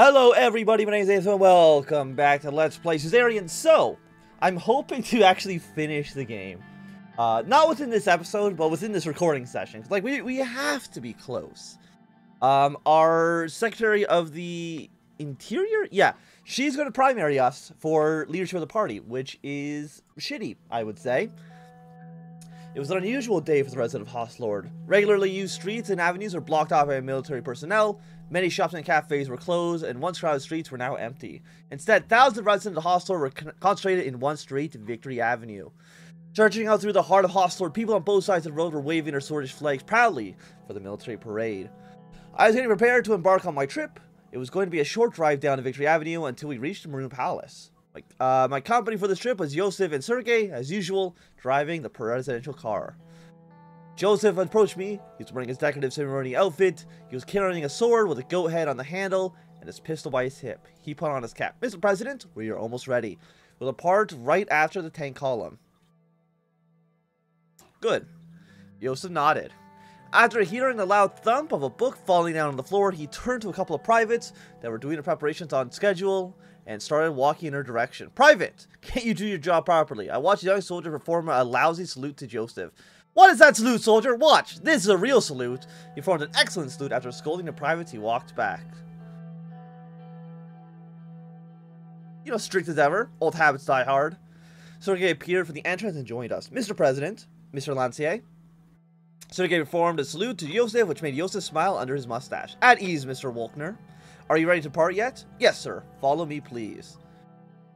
Hello everybody, my name is Anthony, welcome back to Let's Play Suzerain. So, I'm hoping to actually finish the game. Uh, not within this episode, but within this recording session. Like, we, we have to be close. Um, our Secretary of the Interior? Yeah, she's going to primary us for leadership of the party, which is shitty, I would say. It was an unusual day for the resident of Hostlord. Regularly used streets and avenues are blocked off by military personnel, many shops and cafes were closed, and once crowded streets were now empty. Instead, thousands of residents of Hostlord were con concentrated in one street, Victory Avenue. Charging out through the heart of Hostlord, people on both sides of the road were waving their Swordfish flags proudly for the military parade. I was getting prepared to embark on my trip. It was going to be a short drive down to Victory Avenue until we reached the Maroon Palace. Uh, my company for this trip was Joseph and Sergei, as usual, driving the presidential car. Joseph approached me. He was wearing his decorative ceremony outfit. He was carrying a sword with a goat head on the handle and his pistol by his hip. He put on his cap. Mr. President, we are almost ready. We'll depart right after the tank column. Good. Joseph nodded. After hearing the loud thump of a book falling down on the floor, he turned to a couple of privates that were doing the preparations on schedule and started walking in her direction. Private, can't you do your job properly? I watched a young soldier perform a lousy salute to Joseph. What is that salute, soldier? Watch, this is a real salute. He formed an excellent salute after scolding the privates. He walked back. You know, strict as ever. Old habits die hard. Sergei appeared from the entrance and joined us. Mr. President, Mr. Lancier. Sergei performed a salute to Joseph, which made Joseph smile under his mustache. At ease, Mr. Wolkner. Are you ready to part yet? Yes, sir. Follow me, please.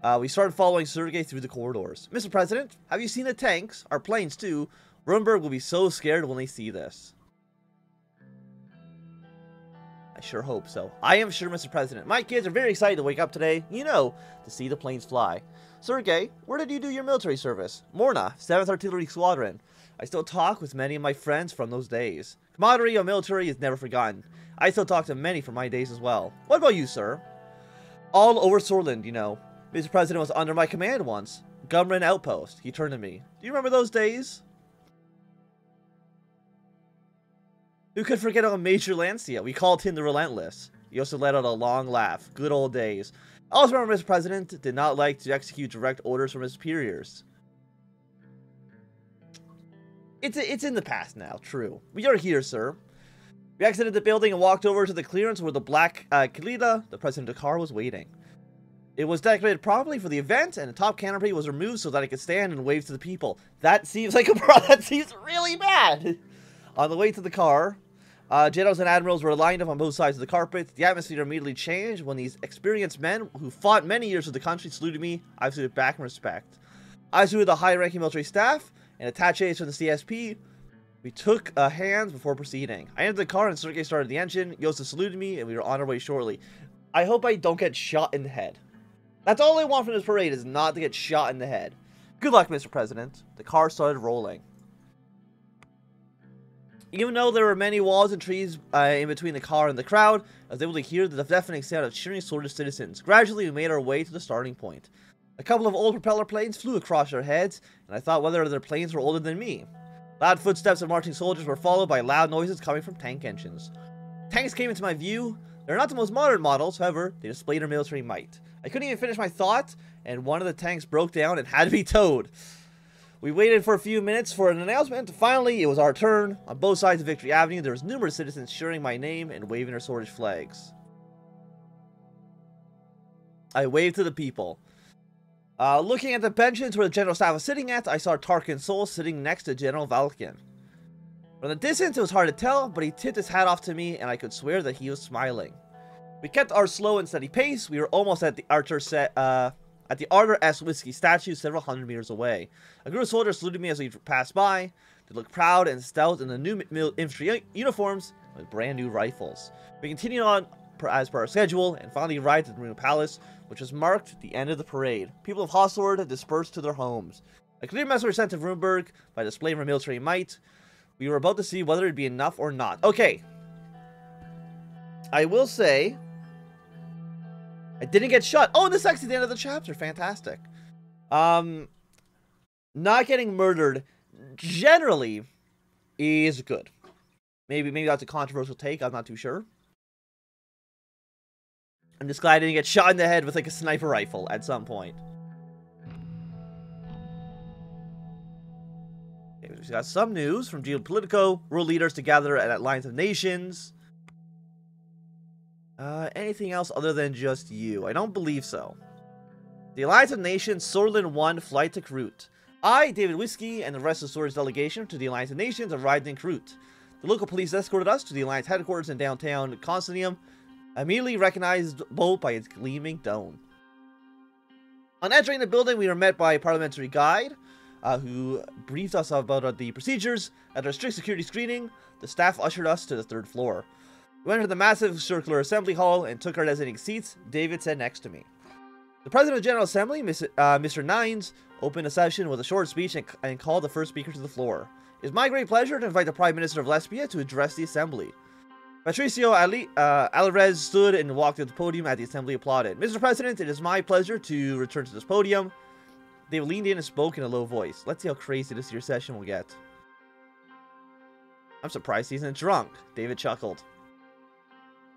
Uh, we started following Sergei through the corridors. Mr. President, have you seen the tanks? Our planes, too. Rumburg will be so scared when they see this. I sure hope so. I am sure, Mr. President. My kids are very excited to wake up today, you know, to see the planes fly. Sergei, where did you do your military service? Morna, 7th Artillery Squadron. I still talk with many of my friends from those days. Camaraderie of military is never forgotten. I still talk to many from my days as well. What about you, sir? All over Sordland, you know. Mr. President was under my command once. Gumrin Outpost. He turned to me. Do you remember those days? Who could forget about Major Lancia? We called him the Relentless. He also let out a long laugh. Good old days. I also remember Mr. President did not like to execute direct orders from his superiors. It's, it's in the past now, true. We are here, sir. We exited the building and walked over to the clearance where the black uh, Kalida, the president of car, was waiting. It was decorated properly for the event, and the top canopy was removed so that it could stand and wave to the people. That seems like a problem. that seems really bad. On the way to the car, uh, generals and admirals were lined up on both sides of the carpet. The atmosphere immediately changed when these experienced men who fought many years with the country saluted me. I saluted back in respect. I saluted the high-ranking military staff and attaches from the CSP we took a hands before proceeding. I entered the car and Sergei started the engine. Yosa saluted me and we were on our way shortly. I hope I don't get shot in the head. That's all I want from this parade is not to get shot in the head. Good luck, Mr. President. The car started rolling. Even though there were many walls and trees uh, in between the car and the crowd, I was able to hear the deafening sound of cheering soldier citizens. Gradually, we made our way to the starting point. A couple of old propeller planes flew across our heads, and I thought whether their planes were older than me. Loud footsteps of marching soldiers were followed by loud noises coming from tank engines. Tanks came into my view. They're not the most modern models, however, they displayed their military might. I couldn't even finish my thought, and one of the tanks broke down and had to be towed. We waited for a few minutes for an announcement. Finally, it was our turn. On both sides of Victory Avenue, there was numerous citizens cheering my name and waving their Swordfish flags. I waved to the people. Uh, looking at the benches where the general staff was sitting at, I saw Tarkin Soul sitting next to General Valkin. From the distance, it was hard to tell, but he tipped his hat off to me, and I could swear that he was smiling. We kept our slow and steady pace. We were almost at the Archer set, uh, at the Arthur S. Whiskey statue several hundred meters away. A group of soldiers saluted me as we passed by. They looked proud and stout in the new infantry uniforms with brand new rifles. We continued on as per our schedule and finally arrived at the Maroon Palace, which was marked the end of the parade. People of Hostlord dispersed to their homes. A clear message was sent to Rumburg by displaying our military might. We were about to see whether it'd be enough or not. Okay. I will say... I didn't get shot. Oh, this is actually the end of the chapter. Fantastic. Um, not getting murdered generally is good. Maybe maybe that's a controversial take. I'm not too sure. I'm just glad I didn't get shot in the head with like a sniper rifle at some point. We've got some news from Geopolitico. World leaders to gather at Alliance of Nations. Uh, anything else other than just you? I don't believe so. The Alliance of Nations Sordland 1 flight to Kroot. I, David Whiskey, and the rest of Sora's delegation to the Alliance of Nations arrived in Kroot. The local police escorted us to the Alliance headquarters in downtown Constantium, immediately recognized both by its gleaming dome. On entering the building, we were met by a parliamentary guide, uh, who briefed us about uh, the procedures. After a strict security screening, the staff ushered us to the third floor. We went entered the massive circular assembly hall and took our designated seats. David sat next to me. The President of the General Assembly, Mr. Uh, Mr. Nines, opened a session with a short speech and, and called the first speaker to the floor. It is my great pleasure to invite the Prime Minister of Lespia to address the Assembly. Patricio Ali, uh, Alvarez stood and walked to the podium as the Assembly applauded. Mr. President, it is my pleasure to return to this podium. They leaned in and spoke in a low voice. Let's see how crazy this year's session will get. I'm surprised he isn't drunk. David chuckled.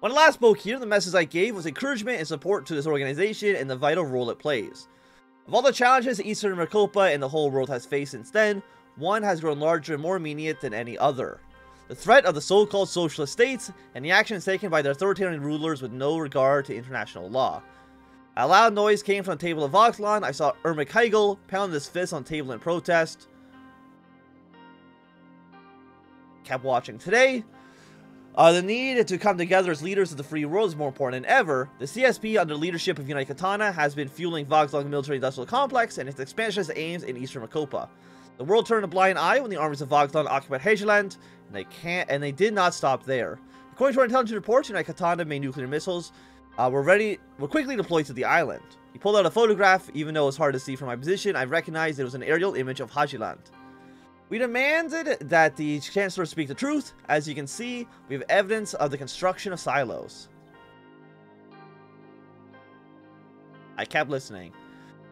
When I last spoke here, the message I gave was encouragement and support to this organization and the vital role it plays. Of all the challenges Eastern Merkopa and the whole world has faced since then, one has grown larger and more immediate than any other. The threat of the so-called socialist states and the actions taken by their authoritarian rulers with no regard to international law. A loud noise came from the table of Voxlon. I saw Emmerich Hegel pound his fist on the table in protest. Kept watching today. Uh, the need to come together as leaders of the free world is more important than ever. The CSP, under leadership of United Katana, has been fueling Voxlong military-industrial complex and its expansionist aims in eastern Merkopa. The world turned a blind eye when the armies of Voxlong occupied Hageland, and they can't, and they did not stop there. According to our intelligence reports, United Katana made nuclear missiles uh, were ready, were quickly deployed to the island. He pulled out a photograph, even though it was hard to see from my position, I recognized it was an aerial image of Hajiland. We demanded that the Chancellor speak the truth. As you can see, we have evidence of the construction of silos. I kept listening.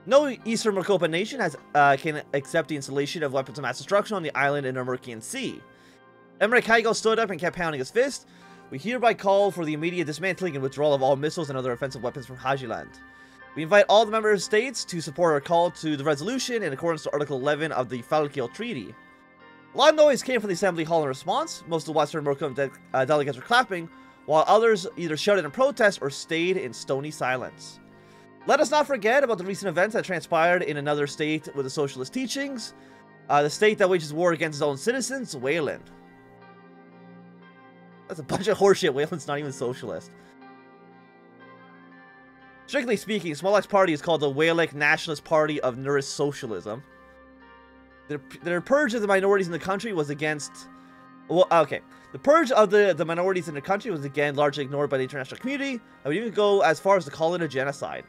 No Eastern Merkopa nation has uh, can accept the installation of weapons of mass destruction on the island in the Murkian Sea. Emmerich Hegel stood up and kept pounding his fist. We hereby call for the immediate dismantling and withdrawal of all missiles and other offensive weapons from Hajiland. We invite all the member states to support our call to the resolution in accordance to Article 11 of the Falkil Treaty. A lot of noise came from the Assembly Hall in response. Most of the Western American de uh, delegates were clapping, while others either shouted in protest or stayed in stony silence. Let us not forget about the recent events that transpired in another state with the socialist teachings, uh, the state that wages war against its own citizens, Wehlen. That's a bunch of horseshit. Wehlen's not even socialist. Strictly speaking, Smolak's party is called the Wehlen Nationalist Party of Nurist Socialism. Their, their purge of the minorities in the country was against... Well, ah, okay. The purge of the, the minorities in the country was again largely ignored by the international community. I would even go as far as to call it a genocide.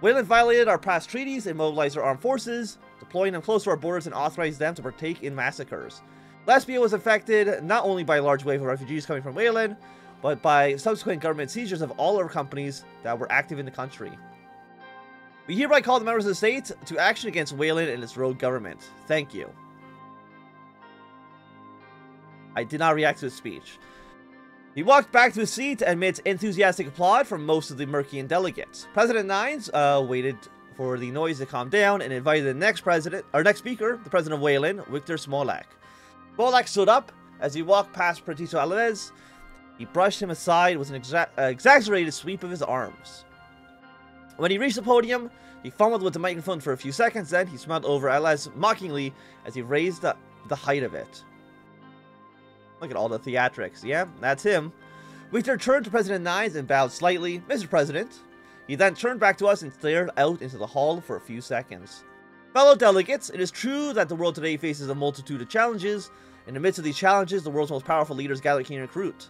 Wehlen violated our past treaties and mobilized our armed forces, deploying them close to our borders and authorized them to partake in massacres. Lespia was affected not only by a large wave of refugees coming from Wehlen, but by subsequent government seizures of all our companies that were active in the country. We hereby call the members of the state to action against Wehlen and its rogue government. Thank you. I did not react to his speech. He walked back to his seat amidst enthusiastic applaud from most of the Merkian delegates. President Nines uh, waited for the noise to calm down and invited the next president, our next speaker, the president of Wehlen, Victor Smolak. Smolak stood up. As he walked past Patricio Alvarez, he brushed him aside with an exa uh, exaggerated sweep of his arms. When he reached the podium, he fumbled with the microphone for a few seconds, then he smiled over Alvarez mockingly as he raised the, the height of it. Look at all the theatrics. Yeah, that's him. Victor turned to President Nines and bowed slightly. Mr. President. He then turned back to us and stared out into the hall for a few seconds. Fellow delegates, it is true that the world today faces a multitude of challenges. In the midst of these challenges, the world's most powerful leaders gather in Kroot.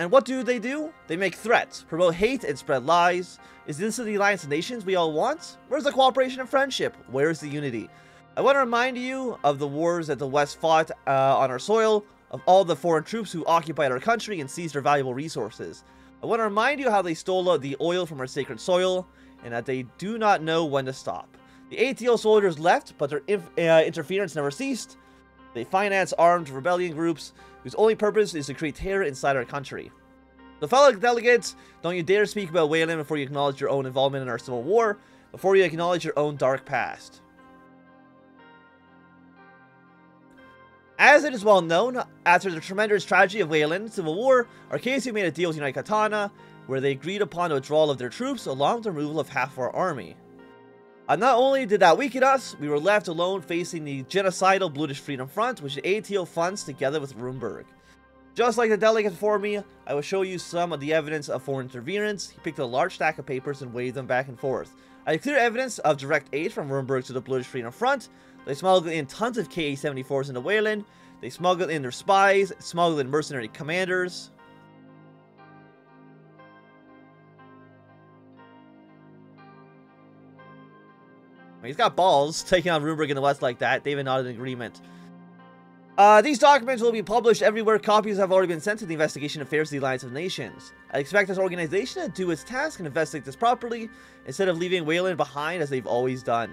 And what do they do? They make threats, promote hate, and spread lies. Is this the alliance of nations we all want? Where's the cooperation and friendship? Where's the unity? I want to remind you of the wars that the West fought uh, on our soil, of all the foreign troops who occupied our country and seized our valuable resources. I want to remind you how they stole the oil from our sacred soil, and that they do not know when to stop. The ATO soldiers left, but their uh, interference never ceased. They finance armed rebellion groups whose only purpose is to create terror inside our country. The fellow delegates, don't you dare speak about Wehlen before you acknowledge your own involvement in our civil war, before you acknowledge your own dark past. As it is well known, after the tremendous tragedy of Wehlen Civil War, Arcasia made a deal with United Katana, where they agreed upon the withdrawal of their troops along with the removal of half of our army. And not only did that weaken us, we were left alone facing the genocidal Bluish Freedom Front, which the ATO funds together with Rumburg. Just like the delegate for me, I will show you some of the evidence of foreign interference. He picked a large stack of papers and waved them back and forth. I clear evidence of direct aid from Rumburg to the Bluish Freedom Front, they smuggled in tons of KA-74s into Wehlen. They smuggled in their spies, smuggled in mercenary commanders. He's got balls, taking on Rumburg in the West like that. David nodded an agreement. Uh, these documents will be published everywhere. Copies have already been sent to the Investigation Affairs of the Alliance of Nations. I expect this organization to do its task and investigate this properly, instead of leaving Wehlen behind as they've always done.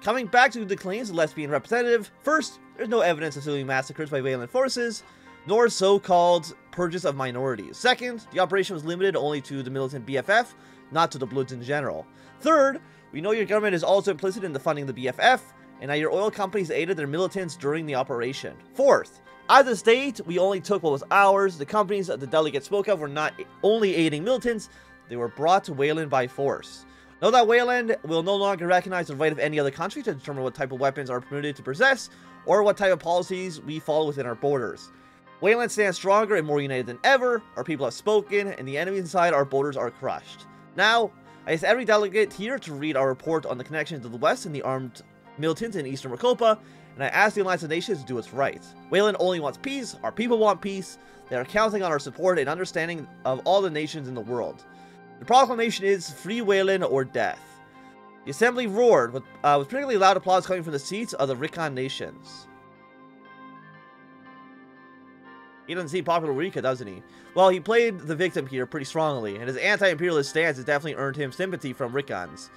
Coming back to the claims of Lespian representative, first, there's no evidence of civilian massacres by Wehlen forces, nor so-called purges of minorities. Second, the operation was limited only to the militant BFF, not to the Bloods in general. Third, we know your government is also implicit in the funding of the BFF, and that your oil companies aided their militants during the operation. Fourth, as a state, we only took what was ours. The companies that the delegate spoke of were not only aiding militants, they were brought to Wehlen by force. Know that Wehlen will no longer recognize the right of any other country to determine what type of weapons are permitted to possess, or what type of policies we follow within our borders. Wehlen stands stronger and more united than ever, our people have spoken, and the enemies inside our borders are crushed. Now, I ask every delegate here to read our report on the connections of the West and the armed militants in Eastern Merkopa, and I ask the Alliance of Nations to do its right. Wehlen only wants peace, our people want peace, they are counting on our support and understanding of all the nations in the world. The proclamation is Free Wehlen or Death. The assembly roared, with, uh, with particularly loud applause coming from the seats of the Rican nations. He doesn't seem popular Rika, doesn't he? Well, he played the victim here pretty strongly, and his anti-imperialist stance has definitely earned him sympathy from Ricans.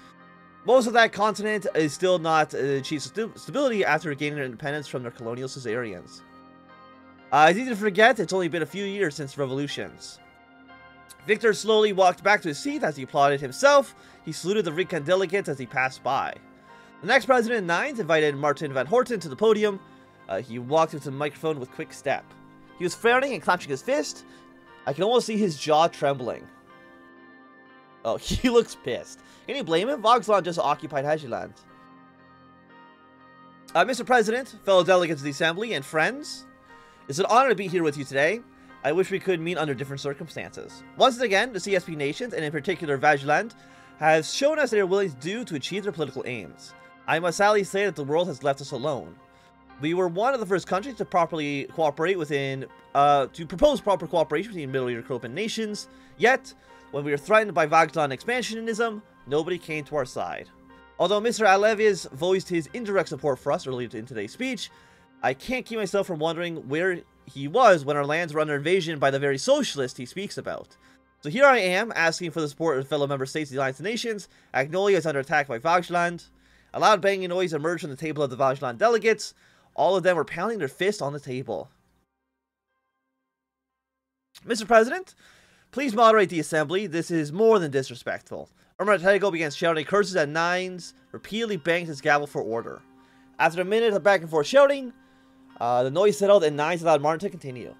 Most of that continent is still not uh, achieved st stability after gaining independence from their colonial Caesarians. Uh, it's easy to forget, it's only been a few years since revolutions. Victor slowly walked back to his seat as he applauded himself. He saluted the Rican delegates as he passed by. The next president, Nines, invited Martin Van Horten to the podium. Uh, he walked into the microphone with quick step. He was frowning and clenching his fist. I can almost see his jaw trembling. Oh, he looks pissed. Can you blame him? Voxland just occupied Hajiland. Uh, Mr. President, fellow delegates of the Assembly, and friends, it's an honor to be here with you today. I wish we could meet under different circumstances. Once again, the CSP nations, and in particular Vajland, have shown us they are willing to do to achieve their political aims. I must sadly say that the world has left us alone. We were one of the first countries to properly cooperate within, uh, to propose proper cooperation between Middle European nations, yet, when we were threatened by Vagdlan expansionism, nobody came to our side. Although Mr. Alevius voiced his indirect support for us earlier in today's speech, I can't keep myself from wondering where he was when our lands were under invasion by the very socialist he speaks about. So here I am, asking for the support of fellow member states of the Alliance of Nations. Agnolia is under attack by Vajland. A loud banging noise emerged from the table of the Vajland delegates. All of them were pounding their fists on the table. Mr. President, please moderate the assembly. This is more than disrespectful. Ermatego began shouting curses at Nines, repeatedly banged his gavel for order. After a minute of back and forth shouting, uh, the noise settled and Nines allowed Martin to continue.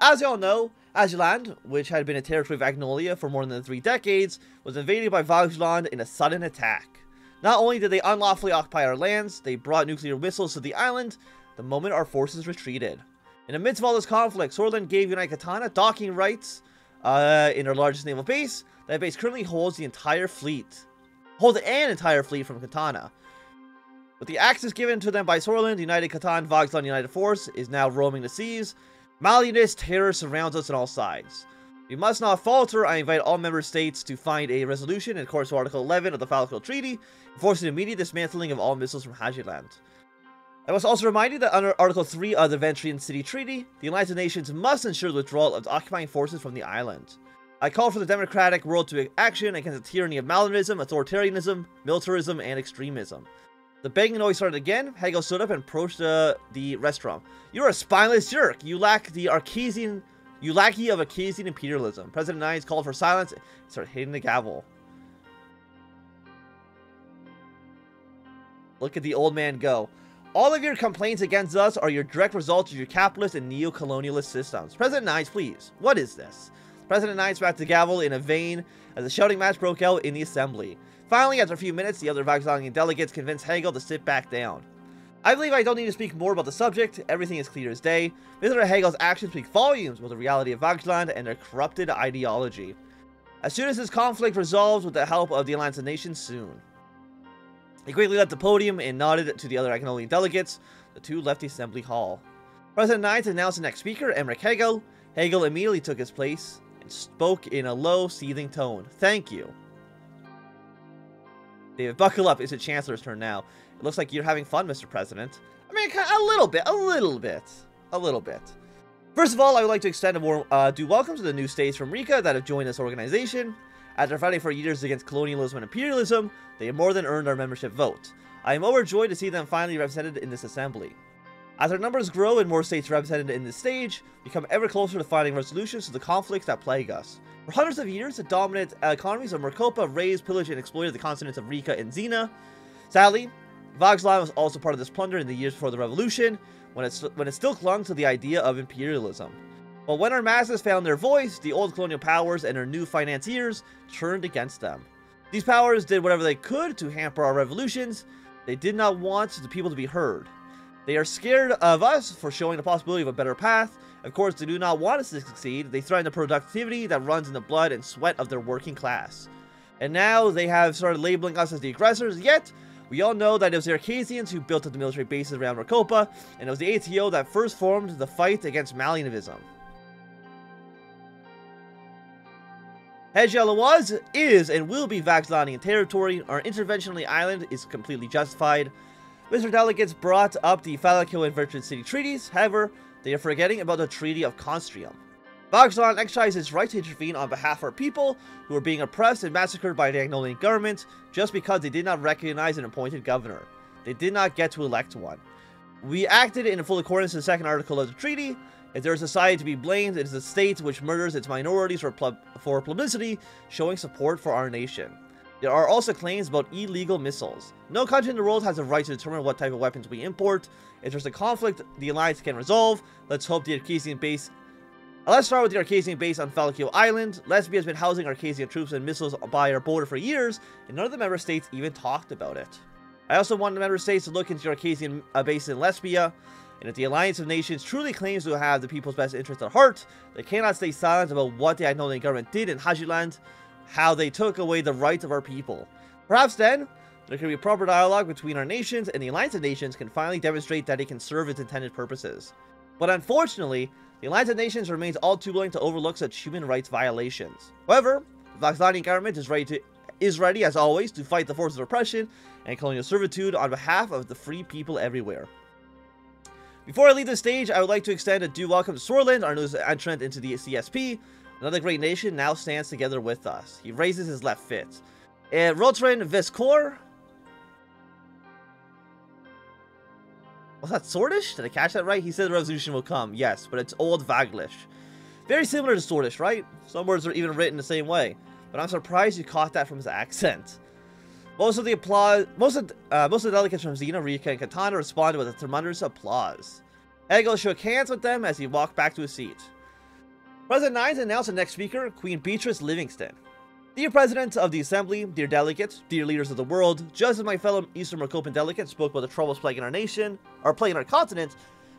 As you all know, Azuland, which had been a territory of Agnolia for more than three decades, was invaded by Vajland in a sudden attack. Not only did they unlawfully occupy our lands, they brought nuclear missiles to the island the moment our forces retreated. In the midst of all this conflict, Sordland gave United Katana docking rights uh, in our largest naval base. That base currently holds the entire fleet. Holds an entire fleet from Katana. With the access given to them by Sordland, the United Catan Voxland United Force is now roaming the seas. Malleus terror surrounds us on all sides. We must not falter. I invite all member states to find a resolution in accordance with Article 11 of the Falkirk Treaty, enforcing immediate dismantling of all missiles from Hajiland. I must also remind you that under Article 3 of the Ventrian City Treaty, the United Nations must ensure the withdrawal of the occupying forces from the island. I call for the democratic world to take action against the tyranny of Malinism, authoritarianism, militarism, and extremism. The banging noise started again. Hegel stood up and approached uh, the restaurant. You're a spineless jerk. You lack the Arcesian You lackey of Arcasian imperialism. President Nines called for silence and started hitting the gavel. Look at the old man go. All of your complaints against us are your direct results of your capitalist and neo-colonialist systems. President Nines, please, what is this? President Nines smacked the gavel in a vein as a shouting match broke out in the assembly. Finally, after a few minutes, the other Vaxxonian delegates convinced Hegel to sit back down. I believe I don't need to speak more about the subject, everything is clear as day. Visitor Hegel's actions speak volumes about the reality of Vaxland and their corrupted ideology. As soon as this conflict resolves with the help of the Alliance of Nations, soon. He quickly left the podium and nodded to the other Agnolian delegates. The two left the assembly hall. President Nines announced the next speaker, Emmerich Hegel. Hegel immediately took his place and spoke in a low, seething tone. Thank you. David, buckle up. It's the Chancellor's turn now. It looks like you're having fun, Mr. President. I mean, a little bit, a little bit, a little bit. First of all, I would like to extend a warm uh, do welcome to the new states from Rika that have joined this organization. After fighting for years against colonialism and imperialism, they have more than earned our membership vote. I am overjoyed to see them finally represented in this assembly. As our numbers grow and more states represented in this stage, we come ever closer to finding resolutions to the conflicts that plague us. For hundreds of years, the dominant economies of Merkopa raised, pillaged, and exploited the continents of Rika and Xena. Sadly, Voxland was also part of this plunder in the years before the revolution, when it, when it still clung to the idea of imperialism. But when our masses found their voice, the old colonial powers and their new financiers turned against them. These powers did whatever they could to hamper our revolutions. They did not want the people to be heard. They are scared of us for showing the possibility of a better path. Of course, they do not want us to succeed. They threaten the productivity that runs in the blood and sweat of their working class. And now they have started labeling us as the aggressors, yet we all know that it was the Arcasians who built up the military bases around Merkopa, and it was the ATO that first formed the fight against Malianism. Hejala was, is, and will be Vaxlanian territory. Our intervention on the island is completely justified. Mr. Delegates brought up the Falakil and Virgin City treaties, however, they are forgetting about the Treaty of Constrium. Vaxlan exercised its right to intervene on behalf of our people who were being oppressed and massacred by the Agnolian government just because they did not recognize an appointed governor. They did not get to elect one. We acted in full accordance to the second article of the treaty, if there is a society to be blamed, it is the state which murders its minorities for, for publicity, showing support for our nation. There are also claims about illegal missiles. No country in the world has the right to determine what type of weapons we import. If there's a conflict the Alliance can resolve, let's hope the Arcasian base... Let's start with the Arcasian base on Falakio Island. Lespia has been housing Arcasian troops and missiles by our border for years, and none of the member states even talked about it. I also want the member states to look into the Arcasian uh, base in Lespia. And if the Alliance of Nations truly claims to have the people's best interest at heart, they cannot stay silent about what the Agnolian government did in Hajiland, how they took away the rights of our people. Perhaps then, there can be a proper dialogue between our nations, and the Alliance of Nations can finally demonstrate that it can serve its intended purposes. But unfortunately, the Alliance of Nations remains all too willing to overlook such human rights violations. However, the Vaxlanian government is ready to is ready, as always, to fight the forces of oppression and colonial servitude on behalf of the free people everywhere. Before I leave the stage, I would like to extend a due welcome to Sordland, our newest entrant into the CSP. Another great nation now stands together with us. He raises his left foot. And Rotrin Viscor. Was that Swordish? Did I catch that right? He said the resolution will come. Yes, but it's Old Vaglish. Very similar to Swordish, right? Some words are even written the same way. But I'm surprised you caught that from his accent. Most of the applause, most of uh, most of the delegates from Xena, Rika, and Katana responded with a tremendous applause. Hegel shook hands with them as he walked back to his seat. President Nines announced the next speaker, Queen Beatrice Livingston. Dear President of the Assembly, dear delegates, dear leaders of the world, just as my fellow Eastern Merkopan delegates spoke about the troubles plaguing our nation, or plaguing our continent,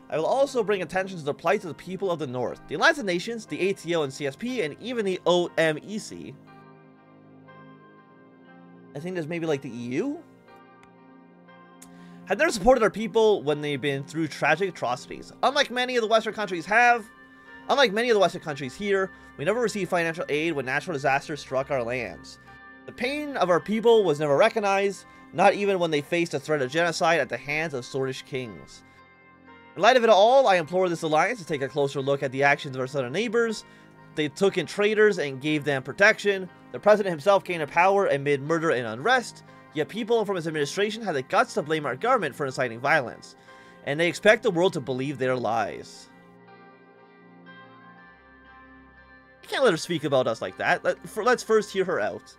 I will also bring attention to the plight of the people of the North. The Alliance of Nations, the ATO and CSP, and even the OMEC I think there's maybe like the EU? Have never supported our people when they've been through tragic atrocities. Unlike many of the Western countries have, unlike many of the Western countries here, we never received financial aid when natural disasters struck our lands. The pain of our people was never recognized, not even when they faced a threat of genocide at the hands of Swordish kings. In light of it all, I implore this alliance to take a closer look at the actions of our southern neighbors. They took in traitors and gave them protection, the president himself came to power amid murder and unrest, yet people from his administration had the guts to blame our government for inciting violence, and they expect the world to believe their lies. You can't let her speak about us like that. Let, let's first hear her out.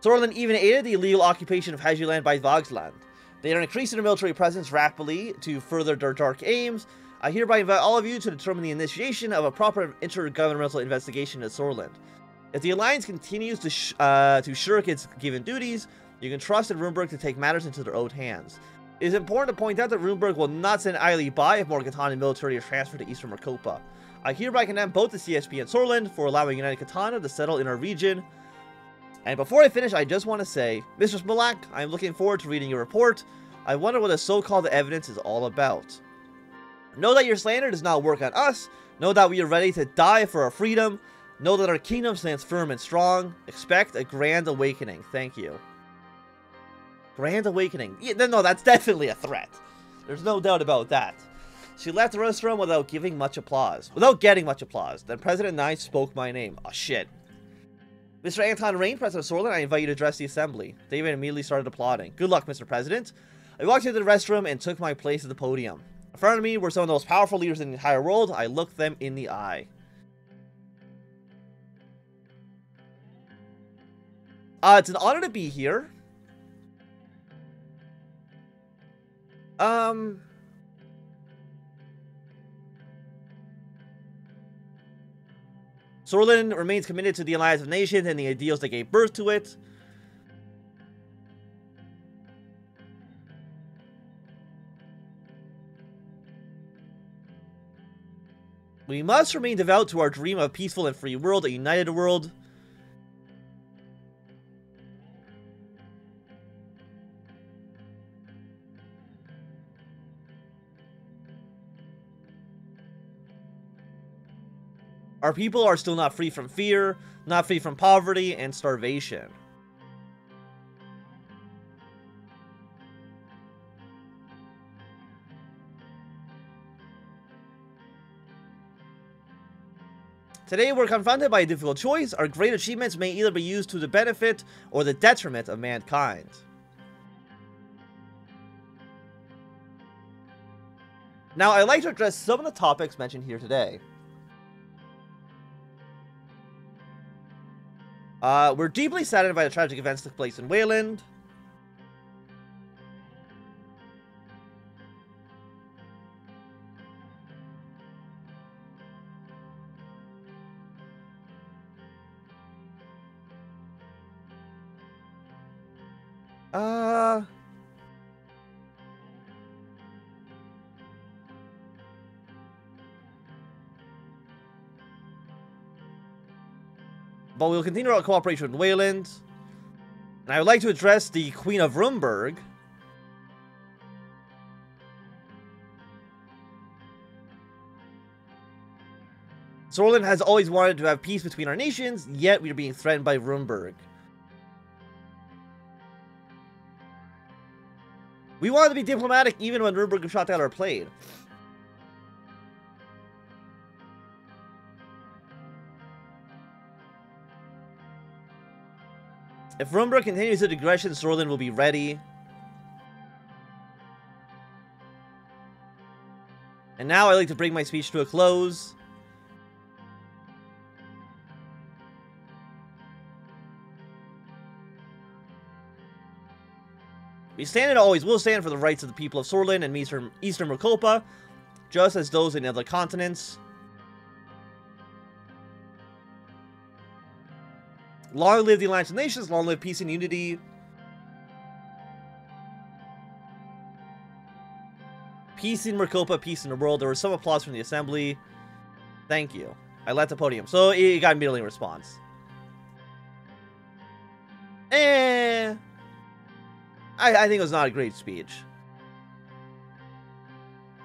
Sordland even aided the illegal occupation of Hajiland by Vogsland. They are increasing their military presence rapidly to further their dark aims. I hereby invite all of you to determine the initiation of a proper intergovernmental investigation at Sordland. If the Alliance continues to, sh uh, to shirk its given duties, you can trust in Rumburg to take matters into their own hands. It is important to point out that Rumburg will not send idly by if more Katana military is transferred to Eastern Merkopa. I hereby condemn both the CSP and Sordland for allowing United Katana to settle in our region. And before I finish, I just want to say, Mr. Smolak, I am looking forward to reading your report. I wonder what the so-called evidence is all about. Know that your slander does not work on us. Know that we are ready to die for our freedom. Know that our kingdom stands firm and strong. Expect a grand awakening. Thank you. Grand awakening. Yeah, no, that's definitely a threat. There's no doubt about that. She left the restaurant without giving much applause. Without getting much applause. Then President Nye spoke my name. Oh, shit. Mr. Anton Rayne, President Sordland, I invite you to address the assembly. David immediately started applauding. Good luck, Mr. President. I walked into the restroom and took my place at the podium. In front of me were some of the most powerful leaders in the entire world. I looked them in the eye. Uh, it's an honor to be here. Um... Sordland remains committed to the Alliance of Nations and the ideals that gave birth to it. We must remain devout to our dream of a peaceful and free world, a united world. Our people are still not free from fear, not free from poverty and starvation. Today, we're confronted by a difficult choice. Our great achievements may either be used to the benefit or the detriment of mankind. Now, I'd like to address some of the topics mentioned here today. Uh, we're deeply saddened by the tragic events that took place in Wehlen. But we'll continue our cooperation with Wehlen. And I would like to address the Queen of Rumburg. Sordland has always wanted to have peace between our nations, yet we are being threatened by Rumburg. We wanted to be diplomatic even when and shot down our plane. If Rumburg continues the aggression, Sordland will be ready. And now I'd like to bring my speech to a close. We stand and always will stand for the rights of the people of Sordland and Eastern, Eastern Merkopa, just as those in other continents. Long live the Alliance of Nations, long live peace and unity. Peace in Merkopa, peace in the world. There was some applause from the assembly. Thank you. I left the podium. So it got middling response. Eh. I, I think it was not a great speech.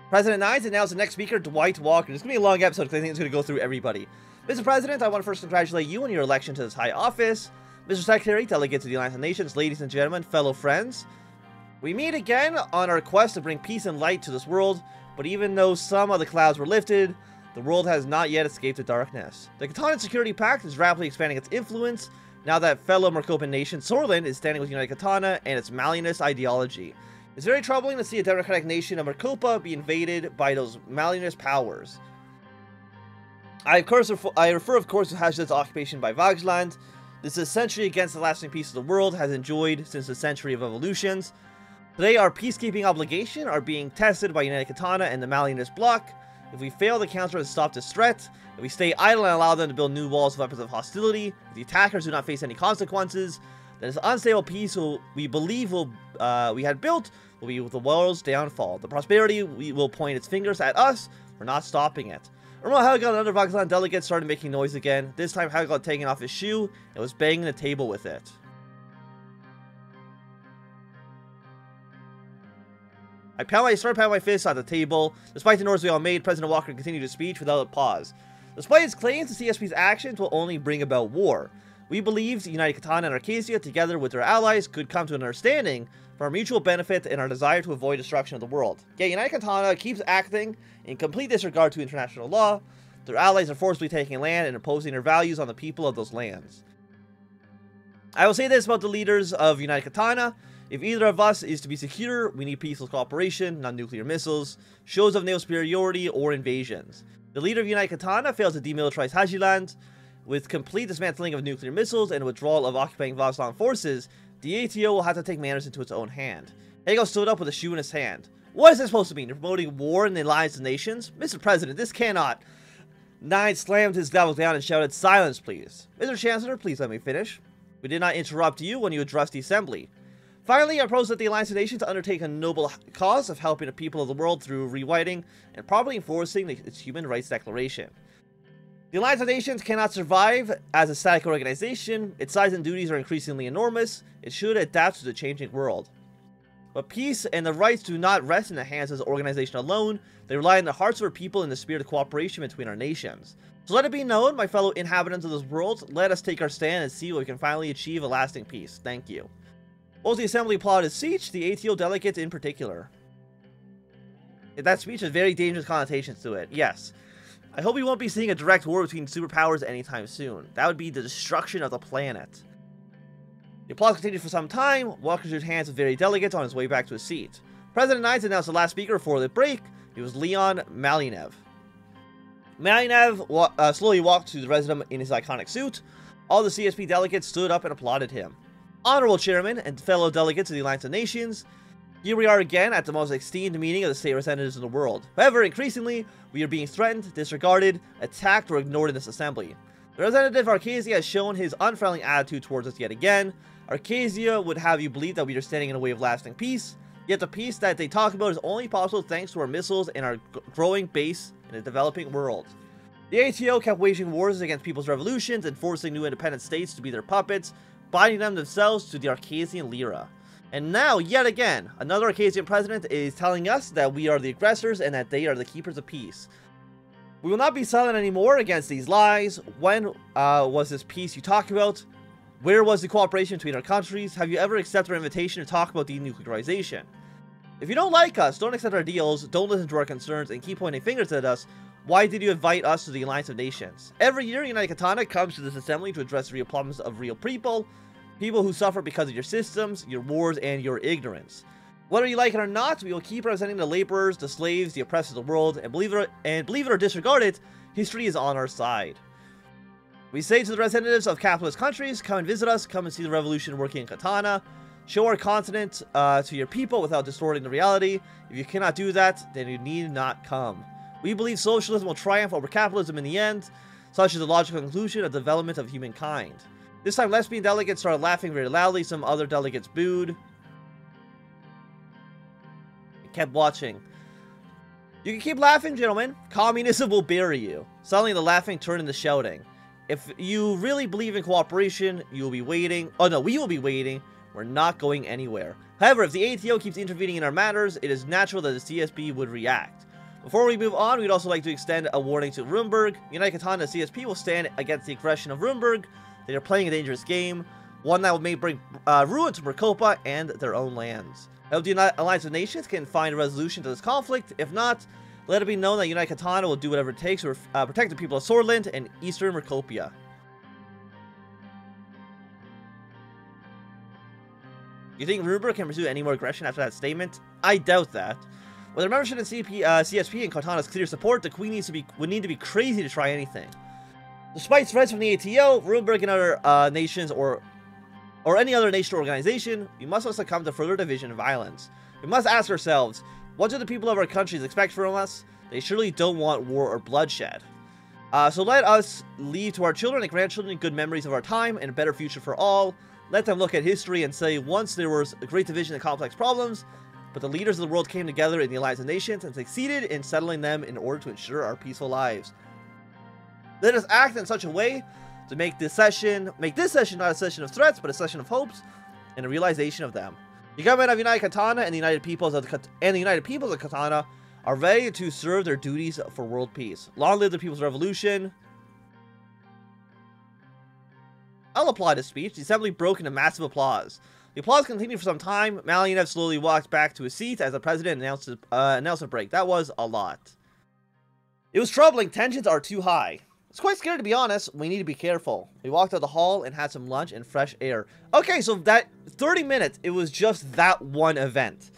President Nines announced the next speaker, Dwight Walker. It's going to be a long episode because I think it's going to go through everybody. Mr. President, I want to first congratulate you on your election to this high office. Mr. Secretary, delegates of the United Nations, ladies and gentlemen, fellow friends. We meet again on our quest to bring peace and light to this world, but even though some of the clouds were lifted, the world has not yet escaped the darkness. The Katana Security Pact is rapidly expanding its influence, now that fellow Merkopan nation Sordland is standing with United Katana and its Malianist ideology. It's very troubling to see a democratic nation of Merkopa be invaded by those Malianist powers. I of course refer, I refer of course to Hashid's occupation by Vagsland. This is essentially against the lasting peace of the world has enjoyed since the century of evolutions. Today, our peacekeeping obligation are being tested by United Katana and the Malianist bloc. If we fail to counter and stop this threat, if we stay idle and allow them to build new walls of weapons of hostility, if the attackers do not face any consequences, then this unstable peace will, we believe will uh, we had built will be the world's downfall. The prosperity we will point its fingers at us for not stopping it. Remember how got another Vaxlan delegate started making noise again? This time Helga had taken off his shoe and was banging the table with it. I pound my, start pounding my fist on the table. Despite the noise we all made, President Walker continued his speech without a pause. Despite his claims, the CSP's actions will only bring about war. We believe United Katana and Arcasia, together with their allies, could come to an understanding for our mutual benefit and our desire to avoid destruction of the world. Yet United Katana keeps acting in complete disregard to international law. Their allies are forcibly taking land and imposing their values on the people of those lands. I will say this about the leaders of United Katana. If either of us is to be secure, we need peaceful cooperation, not nuclear missiles, shows of naval superiority, or invasions. The leader of United Katana fails to demilitarize Hajiland. With complete dismantling of nuclear missiles and withdrawal of occupying Vazlan forces, the ATO will have to take matters into its own hand. Hegel stood up with a shoe in his hand. What is this supposed to mean? You're promoting war in the alliance of nations? Mr. President, this cannot... Nine slammed his gavel down and shouted, Silence, please. Mr. Chancellor, please let me finish. We did not interrupt you when you addressed the Assembly. Finally, I propose that the Alliance of Nations undertake a noble cause of helping the people of the world through rewriting and properly enforcing its Human Rights Declaration. The Alliance of Nations cannot survive as a static organization, its size and duties are increasingly enormous, it should adapt to the changing world. But peace and the rights do not rest in the hands of the organization alone, they rely on the hearts of our people and the spirit of cooperation between our nations. So let it be known, my fellow inhabitants of this world, let us take our stand and see what we can finally achieve a lasting peace. Thank you. While the assembly applauded speech, the ATO delegates in particular. That speech has very dangerous connotations to it, yes. I hope we won't be seeing a direct war between superpowers anytime soon. That would be the destruction of the planet. The applause continued for some time. Walker shook hands with very delegates on his way back to his seat. President Knights announced the last speaker for the break. It was Leon Malinev. Malinev wa uh, slowly walked to the resident in his iconic suit. All the CSP delegates stood up and applauded him. Honorable Chairman and fellow delegates of the Alliance of Nations, here we are again at the most esteemed meeting of the state representatives in the world. However, increasingly, we are being threatened, disregarded, attacked, or ignored in this assembly. The representative Arcasia has shown his unfriendly attitude towards us yet again. Arcasia would have you believe that we are standing in a way of lasting peace, yet the peace that they talk about is only possible thanks to our missiles and our growing base in a developing world. The ATO kept waging wars against people's revolutions and forcing new independent states to be their puppets, binding them themselves to the Arcasian lira. And now, yet again, another Arcasian president is telling us that we are the aggressors and that they are the keepers of peace. We will not be silent anymore against these lies. When uh, was this peace you talk about? Where was the cooperation between our countries? Have you ever accepted our invitation to talk about denuclearization? If you don't like us, don't accept our deals, don't listen to our concerns, and keep pointing fingers at us, why did you invite us to the Alliance of Nations? Every year, United Katana comes to this assembly to address real problems of real people, people who suffer because of your systems, your wars, and your ignorance. Whether you like it or not, we will keep representing the laborers, the slaves, the oppressed of the world, and believe it or, and believe it or disregard it, history is on our side. We say to the representatives of capitalist countries, come and visit us, come and see the revolution working in Katana, show our continent uh, to your people without distorting the reality. If you cannot do that, then you need not come. We believe socialism will triumph over capitalism in the end, such is the logical conclusion of the development of humankind. This time, Lespian delegates started laughing very loudly. Some other delegates booed. I kept watching. You can keep laughing, gentlemen. Communism will bury you. Suddenly, the laughing turned into shouting. If you really believe in cooperation, you will be waiting. Oh, no, we will be waiting. We're not going anywhere. However, if the ATO keeps intervening in our matters, it is natural that the CSP would react. Before we move on, we'd also like to extend a warning to Rumburg. United Katana CSP will stand against the aggression of Rumburg, they are playing a dangerous game, one that may bring uh, ruin to Merkopa and their own lands. I hope the Alliance of Nations can find a resolution to this conflict. If not, let it be known that United Katana will do whatever it takes to uh, protect the people of Sordland and Eastern Merkopa. You think Ruber can pursue any more aggression after that statement? I doubt that. With her membership in CP, uh, CSP and Katana's clear support, the Queen needs to be would need to be crazy to try anything. Despite threats from the ATO, Rumburg and other uh, nations or or any other nation or organization, we must not succumb to further division and violence. We must ask ourselves, what do the people of our countries expect from us? They surely don't want war or bloodshed. Uh, so let us leave to our children and grandchildren good memories of our time and a better future for all. Let them look at history and say, once there was a great division and complex problems, but the leaders of the world came together in the Alliance of Nations and succeeded in settling them in order to ensure our peaceful lives. Let us act in such a way to make this session, make this session not a session of threats, but a session of hopes and a realization of them. The government of United Katana and the United Peoples of the, and the United Peoples of Katana are ready to serve their duties for world peace. Long live the People's Revolution. I'll applaud his speech. The assembly broke into massive applause. The applause continued for some time. Malyanev slowly walked back to his seat as the president announced, uh, announced a break. That was a lot. It was troubling. Tensions are too high. It's quite scary to be honest. We need to be careful. We walked out the hall and had some lunch and fresh air. Okay, so that 30 minutes, it was just that one event.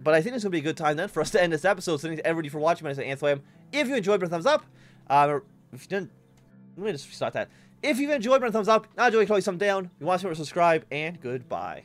But I think it's going to be a good time then for us to end this episode. So Thanks everybody for watching. My name is Anthony. If you enjoyed, burn a thumbs up. Um, if you didn't, let me just start that. If you've enjoyed, burn a thumbs up. Not enjoyed, call you some down. If you want to subscribe, and goodbye.